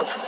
Thank you.